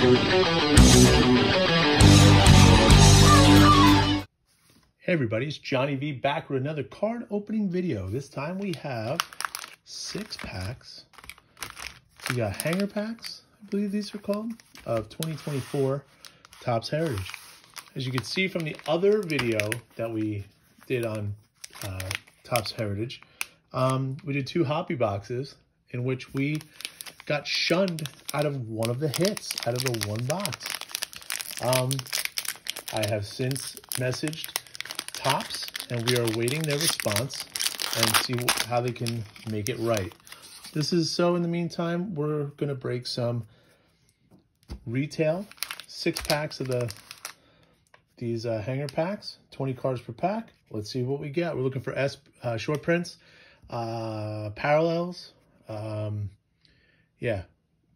Hey everybody, it's Johnny V back with another card opening video. This time we have six packs. We got hanger packs, I believe these are called, of 2024 Topps Heritage. As you can see from the other video that we did on uh, Topps Heritage, um, we did two hobby boxes in which we got shunned out of one of the hits, out of the one box. Um, I have since messaged Topps, and we are awaiting their response and see how they can make it right. This is so in the meantime, we're going to break some retail, six packs of the these uh, hanger packs, 20 cards per pack. Let's see what we get. We're looking for S uh, short prints, uh, parallels, um, yeah,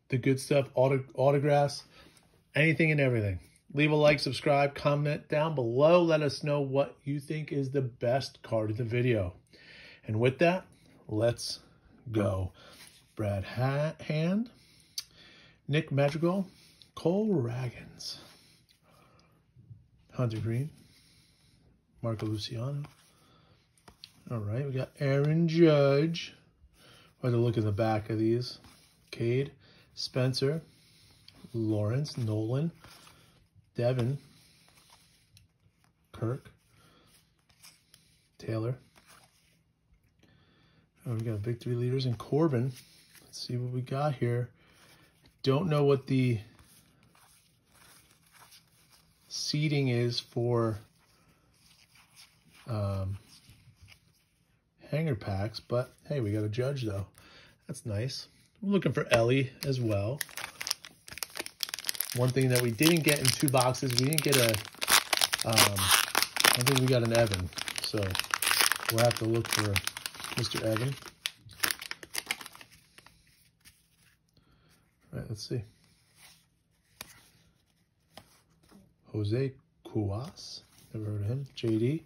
the good stuff, auto autographs, anything and everything. Leave a like, subscribe, comment down below. Let us know what you think is the best card of the video. And with that, let's go. Brad ha Hand, Nick Madrigal, Cole Ragans, Hunter Greene, Marco Luciano. All right, we got Aaron Judge. By the look in the back of these, Cade, Spencer, Lawrence, Nolan, Devin, Kirk, Taylor. Oh, we got victory leaders and Corbin. Let's see what we got here. Don't know what the seating is for um, hanger packs, but hey, we got a judge though. That's nice. I'm looking for Elly as well. One thing that we didn't get in two boxes, we didn't get a, um, I think we got an Evan. So we'll have to look for Mr. Evan. All right, let's see. Jose Cuas, never heard of him. JD.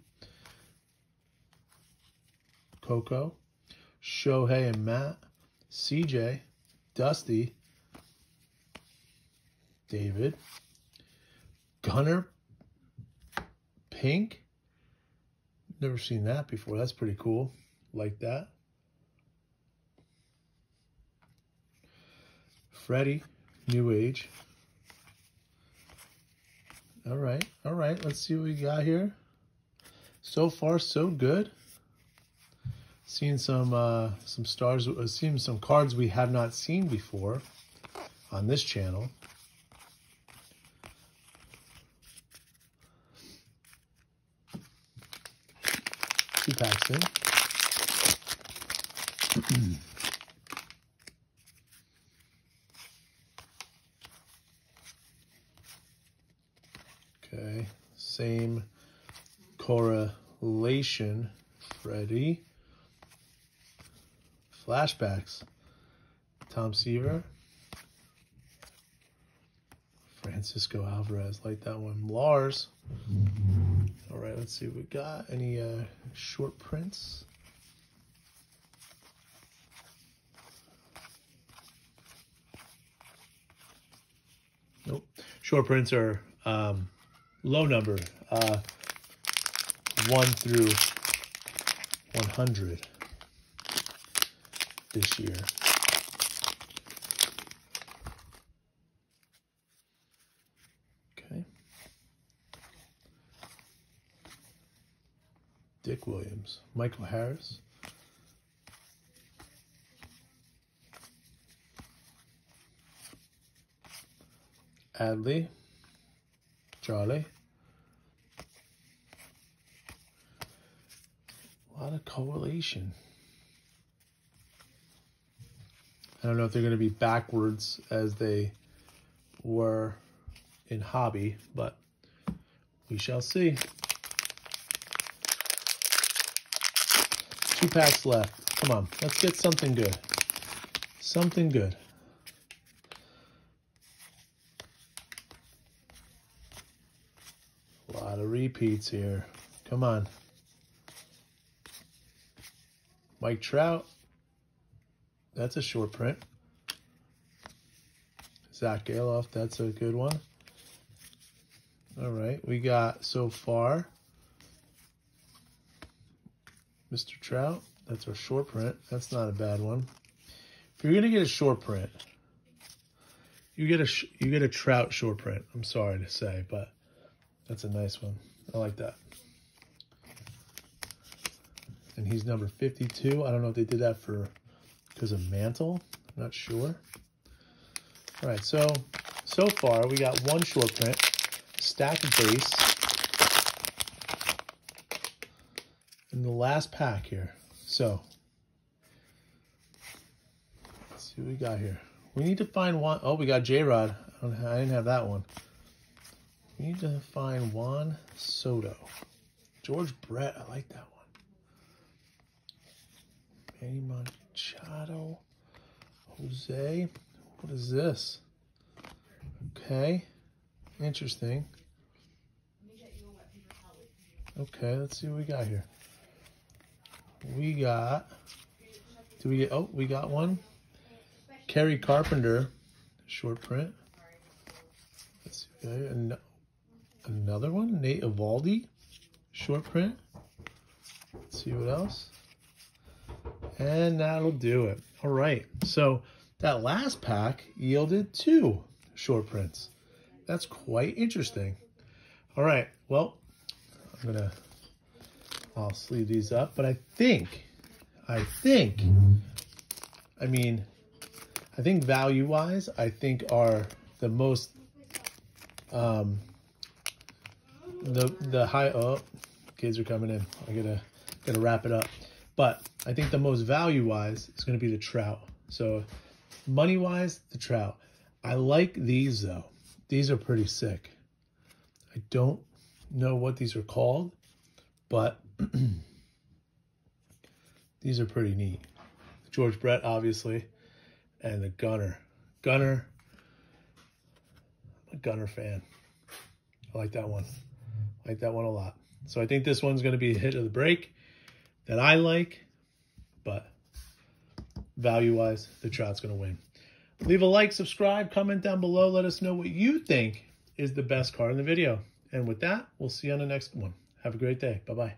Coco. Shohei and Matt. CJ. Dusty. David. Gunnar Pink. Never seen that before. That's pretty cool. Like that. Freddie, New Age. All right, all right. Let's see what we got here. So far, so good. Seeing some uh, some stars, uh, seeing some cards we have not seen before on this channel. Two packs in. okay, same correlation, Freddie. Flashbacks, Tom Seaver. Francisco Alvarez, like that one. Lars. All right, let's see what we got. Any uh, short prints? Nope. Short prints are um, low number, uh, 1 through 100 this year. Okay. Dick Williams, Michael Harris. Adley, Charlie. A lot of correlation. I don't know if they're going to be backwards as they were in hobby, but we shall see. Two packs left. Come on, let's get something good. Something good. A lot of repeats here. Come on. Mike Trout. That's a short print. Zack Gelof, that's a good one. All right, we got so far Mr. Trout. That's our short print. That's not a bad one. If you're gonna get a short print, you get a you get a Trout short print. I'm sorry to say, but that's a nice one. I like that. And he's number 52. I don't know if they did that for because of Mantle. I'm not sure. All right, so so far we got one short print, stack base, and the last pack here. So let's see what we got here. We need to find one. Oh, we got J Rod. I, I didn't have that one. We need to find Juan Soto. George Brett. I like that one. Manny Machado. Jose. What is this? Okay. Interesting. Okay, let's see what we got here. We got, do we get, oh, we got one. Kerry Carpenter, short print. Let's see, an, another one. Nate Eovaldi, short print. Let's see what else. And that'll do it. All right, so that last pack yielded two short prints. That's quite interesting. All right, well, I'm gonna, I'll sleeve these up, but I think, I think, I mean, I think value-wise, I think are the most, um, the the high, oh, kids are coming in. I gotta, gotta wrap it up. But I think the most value-wise is gonna be the trout. So money-wise, the trout. I like these though. These are pretty sick. I don't know what these are called, but these are pretty neat. George Brett, obviously, and the Gunnar. Gunnar, I'm a Gunnar fan. I like that one. I like that one a lot. So I think this one's going to be a hit of the break that I like, but value-wise, the Trout's going to win. Leave a like, subscribe, comment down below. Let us know what you think is the best card in the video. And with that, we'll see you on the next one. Have a great day. Bye-bye.